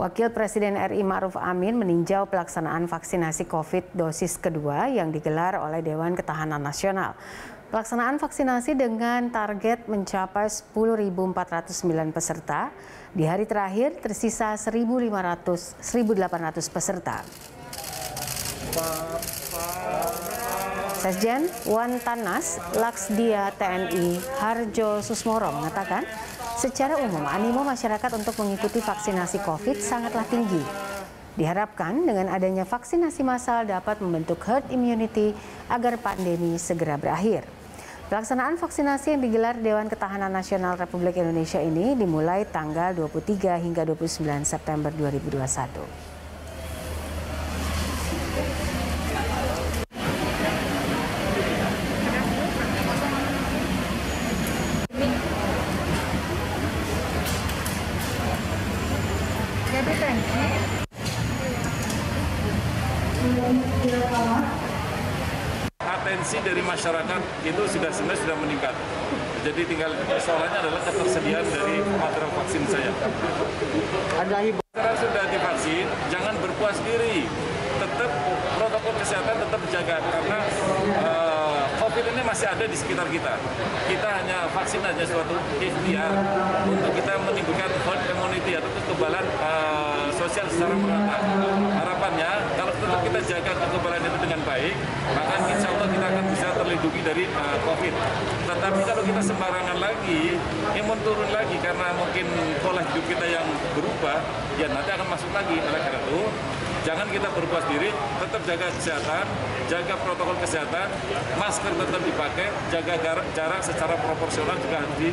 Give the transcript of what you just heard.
Wakil Presiden RI Ma'ruf Amin meninjau pelaksanaan vaksinasi COVID dosis kedua yang digelar oleh Dewan Ketahanan Nasional. Pelaksanaan vaksinasi dengan target mencapai 10.409 peserta. Di hari terakhir tersisa 1.500 1.800 peserta. Sesjen Wan Tanas Laksdia TNI Harjo Susmoro mengatakan, secara umum animo masyarakat untuk mengikuti vaksinasi COVID sangatlah tinggi. Diharapkan dengan adanya vaksinasi massal dapat membentuk herd immunity agar pandemi segera berakhir. Pelaksanaan vaksinasi yang digelar Dewan Ketahanan Nasional Republik Indonesia ini dimulai tanggal 23 hingga 29 September 2021. Atensi dari masyarakat itu sudah sebenarnya sudah meningkat. Jadi tinggal persoalannya adalah ketersediaan dari material vaksin saya. Ada Sekarang sudah divaksin, jangan berpuas diri. Tetap protokol kesehatan tetap dijaga karena uh, COVID ini masih ada di sekitar kita. Kita hanya vaksin hanya suatu ikhtiar untuk kita menimbulkan herd immunity atau kekebalan uh, sosial secara merata. Harapannya kalau tetap kita jaga kekebalan itu dengan baik, maka insya Allah kita akan bisa terlindungi dari uh, COVID. Tetapi kalau kita sembarangan lagi, imun turun lagi karena mungkin pola hidup kita yang berubah, ya nanti akan masuk lagi. Oleh karena itu, jangan kita berpuas diri, tetap jaga kesehatan, jaga protokol kesehatan, masker tetap dipakai, jaga jarak secara proporsional juga harus di